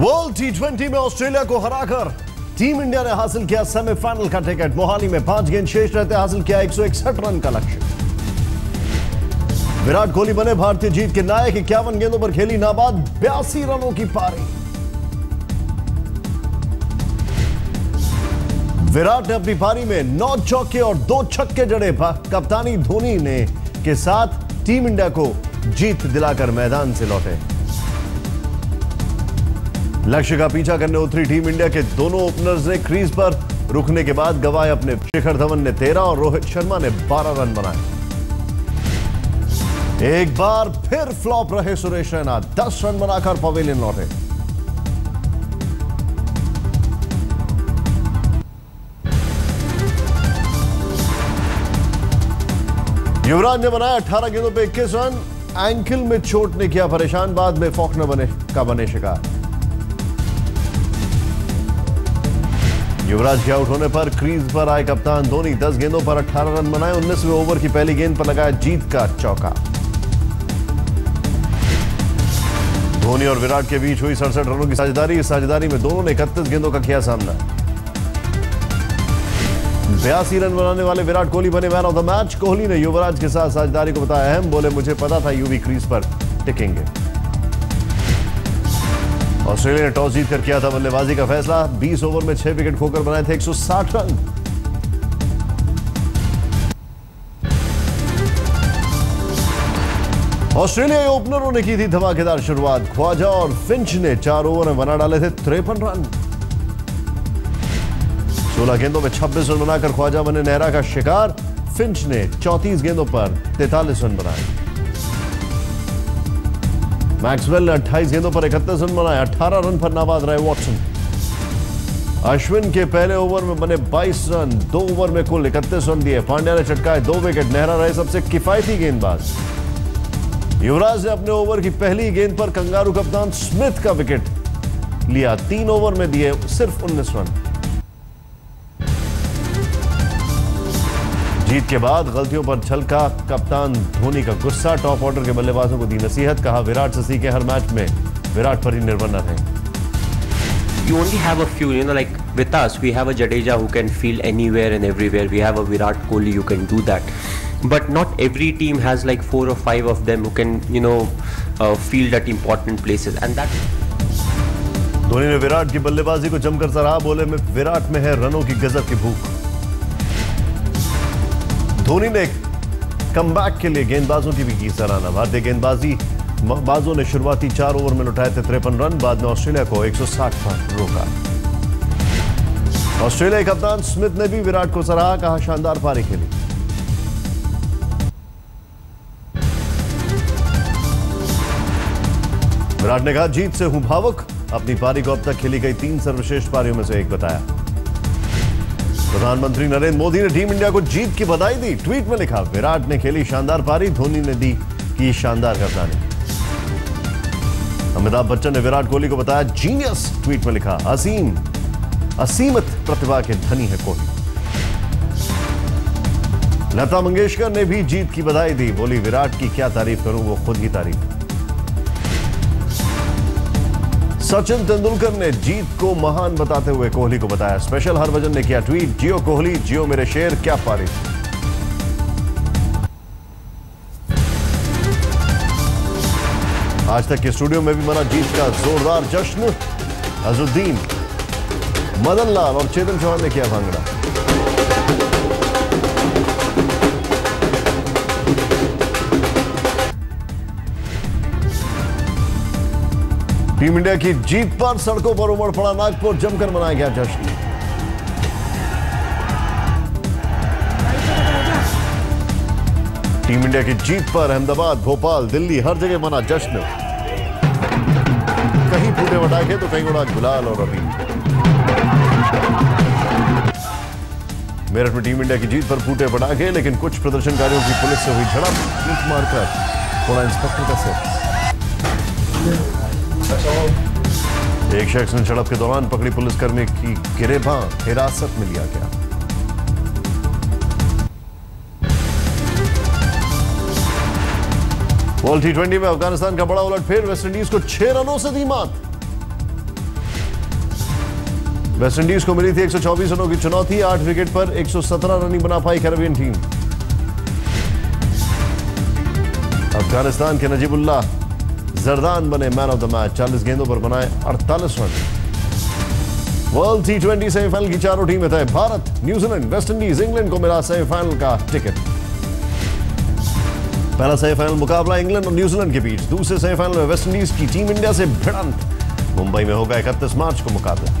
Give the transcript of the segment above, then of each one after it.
World T twenty में Australia को हराकर टीम इंडिया ने हासिल किया सेमीफाइनल का टिकट। मोहाली में पाँच गेंद शेष रहते, हासिल किया एक सौ इकसठ रन का लक्ष्य। विराट कोहली बने, भारतीय जीत के नायक, इक्यावन गेंदों पर खेली नाबाद, बयासी रनों की पारी। विराट ने अपनी पारी में नौ चौके और दो छक्के जड़े। कप्तानी धोनी ने के साथ टीम इंडिया को जीत दिलाकर मैदान से लौटे। लक्ष्य का पीछा करने उतरी टीम इंडिया के दोनों ओपनर्स ने क्रीज पर। रुकने के बाद गवाए अपने शिखर धवन ने तेरह और रोहित शर्मा ने बारह रन बनाए। एक बार फिर फ्लॉप रहे सुरेश रैना, दस रन बनाकर पवेलियन लौटे। युवराज ने बनाया 18 गेंदों पे 21 रन। एंकिल में चोट ने किया परेशान, बाद में फॉकनर बने का बने शिकार। युवराज के आउट होने पर क्रीज पर आए कप्तान धोनी। 10 गेंदों पर 18 रन बनाए। 19वें ओवर की पहली गेंद पर लगाया जीत का चौका। धोनी और विराट के बीच हुई सड़सठ रनों की साझेदारी। इस साझेदारी में दोनों ने इकतीस गेंदों का किया सामना। बयासी रन बनाने वाले विराट कोहली बने man of the match. Kohli ने युवराज के साथ साझेदारी को बताया अहम। बोले, मुझे पता था यूवी क्रीज पर टिकेंगे। ऑस्ट्रेलिया ने टॉस जीतकर किया था बल्लेबाजी का फैसला। 20 ओवर में छह विकेट खोकर बनाए थे 160 रन। ऑस्ट्रेलियाई ओपनरों ने की थी धमाकेदार शुरुआत। ख्वाजा और फिंच ने चार ओवर में बना डाले थे तिरपन रन। सोलह गेंदों में 26 रन बनाकर ख्वाजा बने नेहरा का शिकार। फिंच ने 34 गेंदों पर 43 रन बनाए। मैक्सवेल ने 28 गेंदों पर 31 रन बनाए 18 रन पर नाबाद रहे वॉटसन अश्विन के पहले ओवर में बने 22 रन, दो ओवर में कुल 31 रन दिए। पांड्या ने चटकाए दो विकेट, नेहरा रहे सबसे किफायती गेंदबाज। युवराज ने अपने ओवर की पहली गेंद पर कंगारू कप्तान स्मिथ का विकेट लिया। तीन ओवर में दिए सिर्फ़ 19 रन। जीत के बाद गलतियों पर छलका कप्तान धोनी का गुस्सा टॉप ऑर्डर के बल्लेबाजों को दी नसीहत कहा विराट से सीखे हर मैच में विराट पर ही निर्भर न थे You only have a few, you know, like with us, we have a Jadeja who can field anywhere and everywhere. We have a Virat Kohli, you can do that. But not every team has like four or five of them who can, you know, uh, field at important places. And that. Dhoni ने विराट की बल्लेबाजी को जमकर सराहा बोले में विराट में है रनों की गजब की भूख धोनी ने कम के लिए गेंदबाजों की भी की सराहना। भारतीय गेंदबाजी, बाजों ने शुरुआती चार ओवर में लुटाए थे तिरपन रन, बाद में ऑस्ट्रेलिया को 160 पर रोका। ऑस्ट्रेलिया कप्तान स्मिथ ने भी विराट को सराहा, कहा शानदार पारी खेली। विराट ने कहा, जीत से हूँ भावुक। अपनी पारी को अब तक खेली गई तीन सर्वश्रेष्ठ पारियों में से एक बताया। प्रधानमंत्री नरेंद्र मोदी ने टीम इंडिया को जीत की बधाई दी। ट्वीट में लिखा, विराट ने खेली शानदार पारी, धोनी ने दी की शानदार कप्तानी। अमिताभ बच्चन ने विराट कोहली को बताया, जीनियस, ट्वीट में लिखा, असीम, असीमित प्रतिभा के धनी है कोहली। लता मंगेशकर ने भी जीत की बधाई दी। बोली, विराट की क्या तारीफ़ करूँ, वो खुद ही तारीफ़ सचिन तेंदुलकर ने जीत को महान बताते हुए कोहली को बताया स्पेशल। हरभजन ने किया ट्वीट, जियो कोहली, जियो मेरे शेर, क्या पारी? आज तक के स्टूडियो में भी मना जीत का जोरदार जश्न। अजुद्दीन, मदन लाल और चेतन चौहान ने किया भांगड़ा। टीम इंडिया की जीत पर सड़कों पर उमड़ पड़ा नागपुर, जमकर मनाया गया जश्न। टीम इंडिया की जीत पर अहमदाबाद, भोपाल, दिल्ली, हर जगह मना जश्न। कहीं फूटे पटाखे तो कहीं उड़ा गुलाल और अभी मेरठ में टीम इंडिया की जीत पर फूटे पटाखे, लेकिन कुछ प्रदर्शनकारियों की पुलिस से हुई झड़प मारकर थोड़ा इंस्पेक्टर का सिर एक शख्स ने झड़प के दौरान पकड़ी पुलिसकर्मी की गिरेबा हिरासत में लिया गया। वर्ल्ड टी ट्वेंटी में अफ़गानिस्तान का बड़ा उलट फिर। वेस्टइंडीज को छह रनों से दी मात। वेस्टइंडीज को मिली थी 124 रनों की चुनौती। आठ विकेट पर 117 रन ही बना पाई कैरेबियन टीम। अफ़गानिस्तान के नजीबुल्लाह जरदान बने मैन ऑफ़ द मैच 40 गेंदों पर बनाए 48 run. World T twenty semifinal की चारों टीमें तय। Bharat New Zealand West Indies England को मिला सेमीफाइनल का टिकट पहला सेमीफाइनल मुकाबला इंग्लैंड और न्यूजीलैंड के बीच। दूसरे सेमीफाइनल में वेस्टइंडीज की टीम इंडिया से भिड़ंत। मुंबई में होगा इकतीस मार्च को मुकाबला।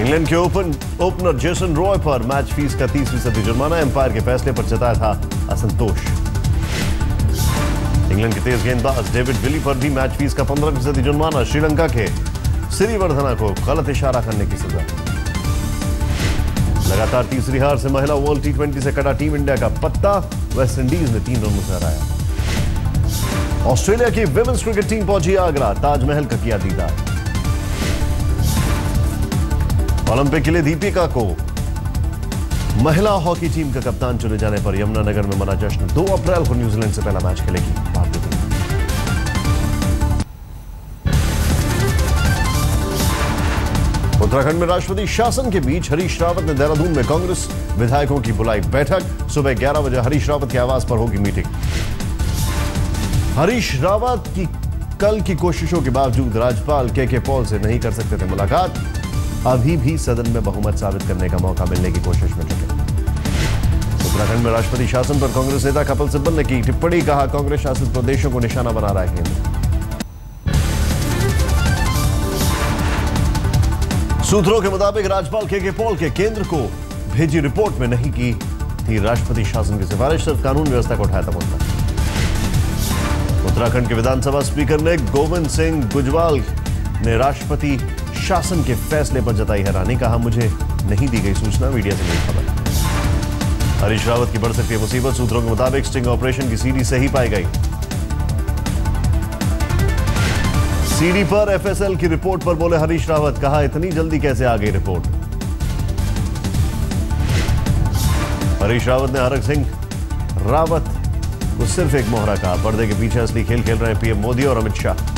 इंग्लैंड के ओपन ओपनर जेसन रॉय पर मैच फ़ीस का तीस फ़ीसदी जुर्माना। एम्पायर के फैसले पर जताया था असंतोष इंग्लैंड के तेज गेंदबाज डेविड विली पर भी मैच फ़ीस का पंद्रह फ़ीसदी जुर्माना, श्रीलंका के सिरिवर्धना को गलत इशारा करने की सजा। लगातार तीसरी हार से महिला वर्ल्ड टी ट्वेंटी से कटा टीम इंडिया का पत्ता वेस्टइंडीज ने तीन रनों से हराया। ऑस्ट्रेलिया की विमेंस क्रिकेट टीम पहुँची आगरा, ताजमहल का किया दीदार। ओलंपिक के लिए दीपिका को महिला हॉकी टीम का कप्तान चुने जाने पर यमुनानगर में मना जश्न। 2 अप्रैल को न्यूजीलैंड से पहला मैच खेलेगी भारतीय टीम। उत्तराखंड में राष्ट्रपति शासन के बीच हरीश रावत ने देहरादून में कांग्रेस विधायकों की बुलाई बैठक। सुबह 11 बजे हरीश रावत के आवास पर होगी मीटिंग। हरीश रावत की कल की कोशिशों के बावजूद राज्यपाल के के पॉल से नहीं कर सकते थे मुलाकात। अभी भी सदन में बहुमत साबित करने का मौका मिलने की कोशिश में जुटे उत्तराखंड में राष्ट्रपति शासन पर कांग्रेस नेता कपिल सिब्बल ने की टिप्पणी, कहा, कांग्रेस शासित प्रदेशों को निशाना बना रहा है। केंद्र सूत्रों के मुताबिक राज्यपाल के के पॉल के केंद्र को भेजी रिपोर्ट में नहीं की थी राष्ट्रपति शासन की सिफारिश, सिर्फ़ कानून व्यवस्था को उठाया था मुद्दा। उत्तराखंड के विधानसभा स्पीकर ने गोविंद सिंह गुजवाल ने राष्ट्रपति शासन के फैसले पर जताई हैरानी कहा मुझे नहीं दी गई सूचना, मीडिया से मिली खबर। हरीश रावत की बढ़ सकती है मुसीबत, सूत्रों के मुताबिक स्टिंग ऑपरेशन की सीडी सही पाई गई। सीडी पर एफएसएल की रिपोर्ट पर बोले हरीश रावत, कहा, इतनी जल्दी कैसे आ गई रिपोर्ट? हरीश रावत ने हरक सिंह रावत को सिर्फ़ एक मोहरा कहा। पर्दे के पीछे असली खेल खेल रहे हैं पीएम मोदी और अमित शाह।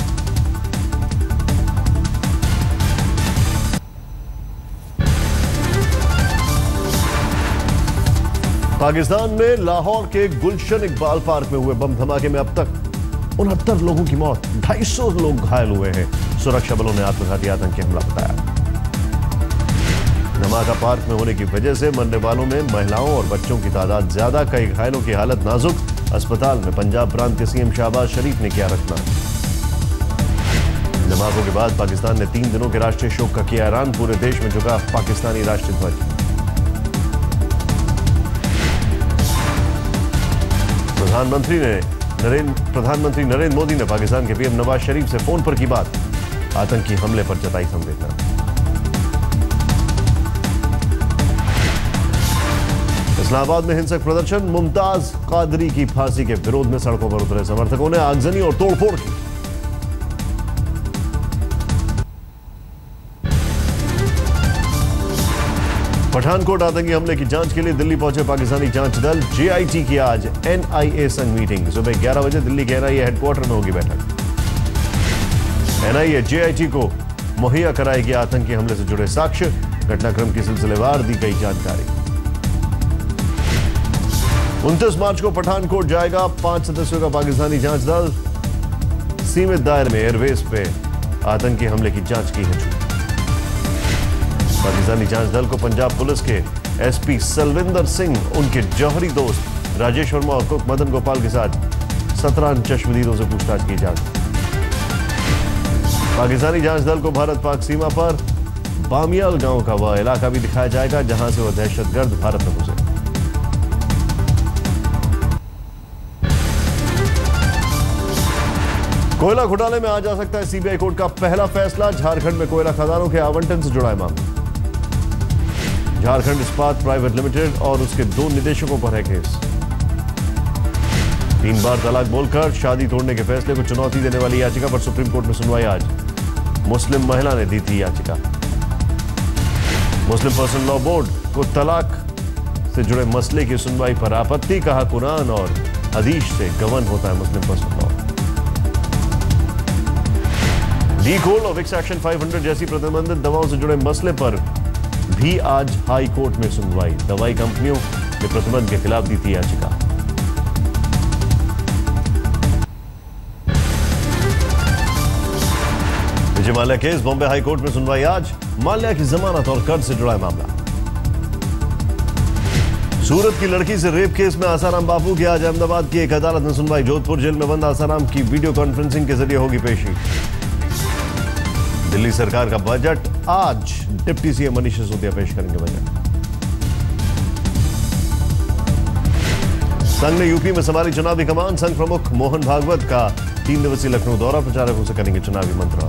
पाकिस्तान में लाहौर के गुलशन इकबाल पार्क में हुए बम धमाके में अब तक उनहत्तर लोगों की मौत 250 लोग घायल हुए हैं। सुरक्षा बलों ने आत्मघाती आतंकी हमला बताया। धमाका पार्क में होने की वजह से मरने वालों में महिलाओं और बच्चों की तादाद ज़्यादा, कई घायलों की हालत नाजुक। अस्पताल में पंजाब प्रांत के सीएम शहबाज शरीफ ने किया रखना। धमाकों के बाद पाकिस्तान ने तीन दिनों के राष्ट्रीय शोक का किया ऐलान। पूरे देश में झुका पाकिस्तानी राष्ट्रीय ध्वज। प्रधानमंत्री ने नरेंद्र प्रधानमंत्री नरेंद्र मोदी ने पाकिस्तान के पीएम नवाज़ शरीफ से फ़ोन पर की बात। आतंकी हमले पर जताई संवेदना। इस्लामाबाद में हिंसक प्रदर्शन, मुमताज़ कादरी की फांसी के विरोध में सड़कों पर उतरे समर्थकों ने आगजनी और तोड़फोड़ की। पठानकोट आतंकी हमले की जाँच के लिए दिल्ली पहुँचे पाकिस्तानी जाँच दल। जेआईटी की आज एनआईए संग मीटिंग सुबह 11 बजे दिल्ली के एनआईए हेडक्वार्टर में होगी बैठक। एनआईए जेआईटी को मुहैया कराएगी आतंकी हमले से जुड़े साक्ष्य। घटनाक्रम की सिलसिलेवार दी गई जानकारी। उनतीस मार्च को पठानकोट जाएगा पाँच सदस्यों का पाकिस्तानी जाँच दल। सीमित दायरे में एयरवेज पे आतंकी हमले की जाँच की है पाकिस्तानी जाँच दल को पंजाब पुलिस के एसपी सलविंदर सिंह, उनके जौहरी दोस्त राजेश वर्मा और कुक मदन गोपाल के साथ सत्रह चश्मदीदों से पूछताछ की जाएगी पाकिस्तानी जाँच दल को भारत पाक सीमा पर बामियाल गाँव का वह इलाका भी दिखाया जाएगा, जहाँ से वह दहशतगर्द भारत में घुसे। कोयला घोटाले में आ जा सकता है सीबीआई कोर्ट का पहला फैसला, झारखंड में कोयला खदानों के आवंटन से जुड़ा है मामला झारखंड इस्पात प्राइवेट लिमिटेड और उसके दो निदेशकों पर है केस। तीन बार तलाक बोलकर शादी तोड़ने के फैसले को चुनौती देने वाली याचिका पर सुप्रीम कोर्ट में सुनवाई आज। मुस्लिम महिला ने दी थी याचिका। मुस्लिम पर्सनल लॉ बोर्ड को तलाक से जुड़े मसले की सुनवाई पर आपत्ति, कहा कुरान और हदीश से गवन होता है Muslim personal law. D cold और विक्स एक्शन 500 जैसी प्रतिबंधित दवाओं से जुड़े मसले पर भी आज हाई कोर्ट में सुनवाई। दवाई कंपनियों ने प्रतिबंध के खिलाफ दी थी याचिका। Vijay Mallya case, Bombay High Court में सुनवाई आज। माल्या की जमानत और कर्ज से जुड़ा है मामला। सूरत की लड़की से रेप केस में आसाराम बापू की आज अहमदाबाद की एक अदालत में सुनवाई। जोधपुर जेल में बंद आसाराम की वीडियो कॉन्फ्रेंसिंग के ज़रिए होगी पेशी। दिल्ली सरकार का बजट आज डिप्टी सीएम मनीष सिसोदिया पेश करेंगे बजट। संघ ने यूपी में संभाली चुनावी कमान, संघ प्रमुख मोहन भागवत का तीन दिवसीय लखनऊ दौरा, प्रचारकों से करेंगे चुनावी मंत्रणा।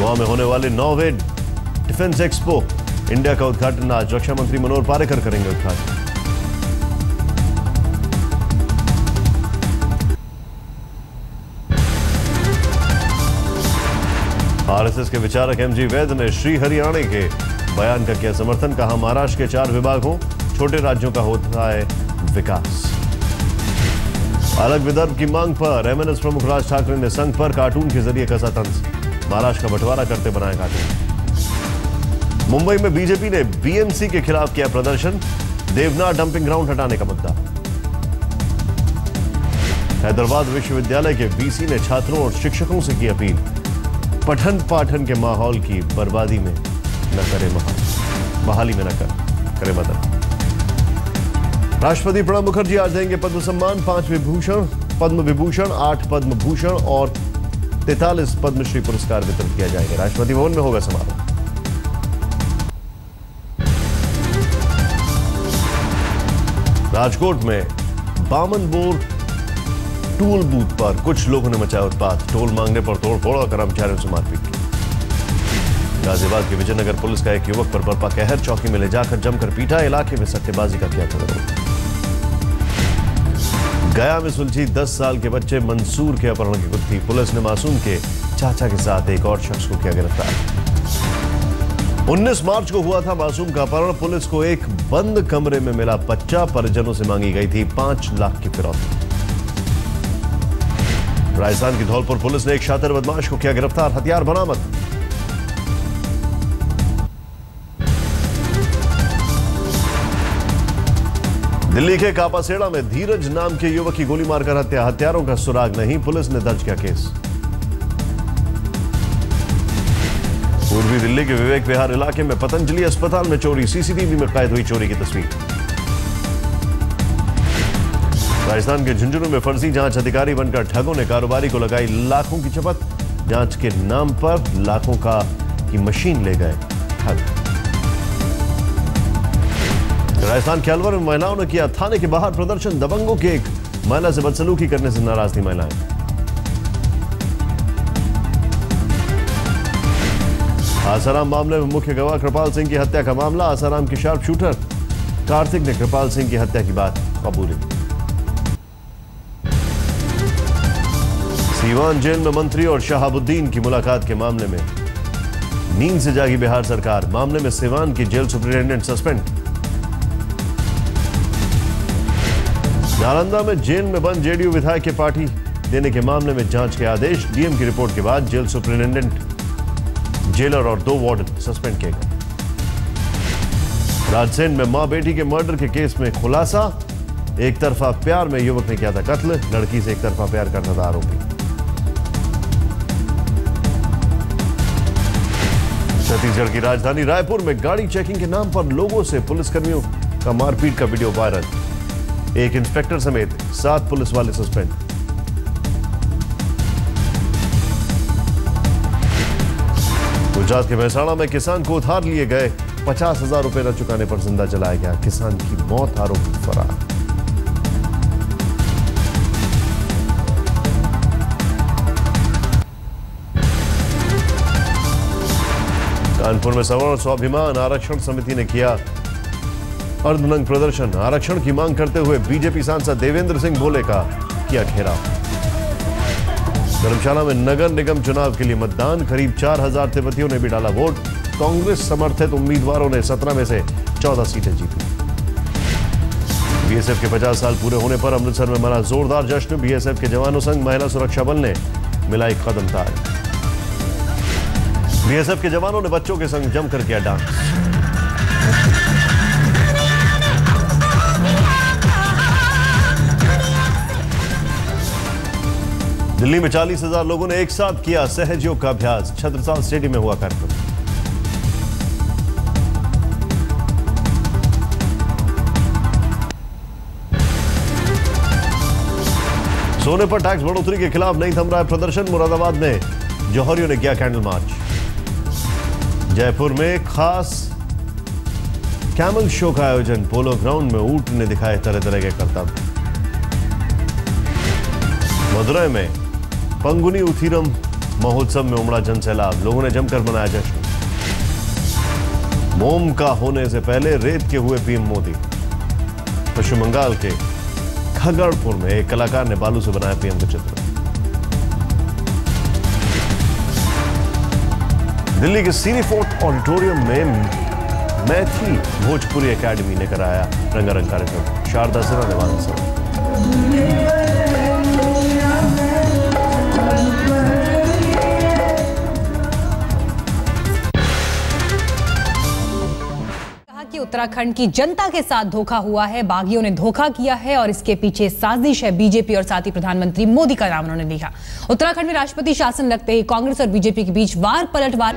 गोवा में होने वाले नौवे डिफेंस एक्सपो, इंडिया का उद्घाटन आज। रक्षा मंत्री मनोहर पारेकर करेंगे उद्घाटन। आरएसएस के विचारक एमजी वैद ने श्री हरियाणा के बयान का किया समर्थन कहा, महाराष्ट्र के चार विभाग, छोटे राज्यों का होता है विकास। अलग विदर्भ की मांग पर एमएनएस प्रमुख राज ठाकरे ने संघ पर कार्टून के ज़रिए कसा तंज। महाराष्ट्र का बंटवारा करते बनाया कार्टून। मुंबई में बीजेपी ने बीएमसी के खिलाफ किया प्रदर्शन। देवनाथ डंपिंग ग्राउंड हटाने का मुद्दा। हैदराबाद विश्वविद्यालय के वीसी ने छात्रों और शिक्षकों से की अपील। पठन पाठन के माहौल की बर्बादी में न करे महा बहाली में न कर, करे मदद। राष्ट्रपति प्रणब मुखर्जी आज देंगे पद्म सम्मान पाँच विभूषण पद्म विभूषण आठ पद्म भूषण और तैतालीस पद्मश्री पुरस्कार वितरित किया जाएगा। राष्ट्रपति भवन में होगा समारोह। राजकोट में बामन बोर टूल बूथ पर कुछ लोगों ने मचाया उत्पात। टोल मांगने पर तोड़फोड़ और कर्मचारियों से मारपीट। की गाजियाबाद के विजयनगर पुलिस का एक युवक पर बरपा कहर, चौकी में ले जाकर जमकर पीटा, इलाके में सट्टेबाजी का किया विरोध गया में सुलझी 10 साल के बच्चे मंसूर के अपहरण की गुत्थी पुलिस ने मासूम के चाचा के साथ एक और शख्स को किया गिरफ़्तार। 19 मार्च को हुआ था मासूम का अपहरण। पुलिस को एक बंद कमरे में मिला बच्चा परिजनों से मांगी गई थी पाँच लाख की फिरौती। राजस्थान की धौलपुर पुलिस ने एक शातिर बदमाश को किया गिरफ़्तार, हथियार बरामद। दिल्ली के कापासेड़ा में धीरज नाम के युवक की गोली मारकर हत्या हत्यारों का सुराग नहीं, पुलिस ने दर्ज किया केस। पूर्वी दिल्ली के विवेक विहार इलाके में पतंजलि अस्पताल में चोरी, सीसीटीवी में कैद हुई चोरी की तस्वीर। राजस्थान के झुंझुनू में फर्जी जाँच अधिकारी बनकर ठगों ने कारोबारी को लगाई लाखों की चपत। जाँच के नाम पर लाखों का की मशीन ले गए ठग। राजस्थान के अलवर में महिलाओं ने किया थाने के बाहर प्रदर्शन, दबंगों के एक महिला से बदसलूकी करने से नाराज़ थी महिलाएँ। आसाराम मामले में मुख्य गवाह कृपाल सिंह की हत्या का मामला, आसाराम के शार्प शूटर कार्तिक ने कृपाल सिंह की हत्या की बात कबूली। सीवान जेल में मंत्री और शहाबुद्दीन की मुलाकात के मामले में। नींद से जागी बिहार सरकार, मामले में सिवान की जेल सुप्रिंटेंडेंट सस्पेंड। नालंदा में जेल में बंद जेडीयू विधायक के पार्टी, देने के मामले में जाँच के आदेश, डीएम की रिपोर्ट के बाद जेल सुप्रिंटेंडेंट, जेलर और दो वार्डन सस्पेंड किए गए। राजसेन में माँ बेटी के मर्डर के केस में खुलासा, एक तरफा प्यार में युवक ने किया था कत्ल, लड़की से एक तरफा प्यार करना था आरोपी। छत्तीसगढ़ की राजधानी रायपुर में गाड़ी चेकिंग के नाम पर लोगों से पुलिसकर्मियों का मारपीट का वीडियो वायरल। एक इंस्पेक्टर समेत सात पुलिस वाले सस्पेंड। गुजरात के महसाणा में किसान को उधार लिए गए पचास हज़ार रुपए न चुकाने पर ज़िंदा जलाया गया। किसान की मौत, आरोपी फरार। कानपुर में सवर्ण स्वाभिमान आरक्षण समिति ने किया अर्धनंग प्रदर्शन आरक्षण की मांग करते हुए बीजेपी सांसद देवेंद्र सिंह भोले का किया घेराव धर्मशाला में नगर निगम चुनाव के लिए मतदान करीब चार हज़ार तिब्बतियों ने भी डाला वोट कांग्रेस समर्थित उम्मीदवारों ने सत्रह में से चौदह सीटें जीती बीएसएफ के 50 साल पूरे होने पर अमृतसर में मना जोरदार जश्न बीएसएफ के जवानों संग महिला सुरक्षा बल ने मिलाई कदम ताज बीएसएफ के जवानों ने बच्चों के संग जमकर किया डांस। दिल्ली में चालीस हज़ार लोगों ने एक साथ किया सहजयोग का अभ्यास। छत्रसाल स्टेडियम में हुआ कार्यक्रम। सोने पर टैक्स बढ़ोतरी के खिलाफ नहीं थम रहा है प्रदर्शन। मुरादाबाद में जौहरियों ने किया कैंडल मार्च। जयपुर में खास कैमल शो का आयोजन पोलो ग्राउंड में ऊँट ने दिखाए तरह तरह के करतब मदुरई में पंगुनी उथीरम महोत्सव में उमड़ा जन सैलाब लोगों ने जमकर मनाया जश्न। मोम का होने से पहले रेत के हुए पीएम मोदी। पश्चिम बंगाल के खगड़पुर में एक कलाकार ने बालू से बनाया पीएम का चित्र। दिल्ली के सीनी फोर्ट ऑडिटोरियम में मैथिली भोजपुरी एकेडमी ने कराया रंगारंग कार्यक्रम। शारदा सिन्हा ने उत्तराखंड की जनता के साथ धोखा हुआ है, बागियों ने धोखा किया है और इसके पीछे साजिश है बीजेपी और साथ ही प्रधानमंत्री मोदी का नाम उन्होंने लिखा। उत्तराखंड में राष्ट्रपति शासन लगते ही कांग्रेस और बीजेपी के बीच वार, पलटवार।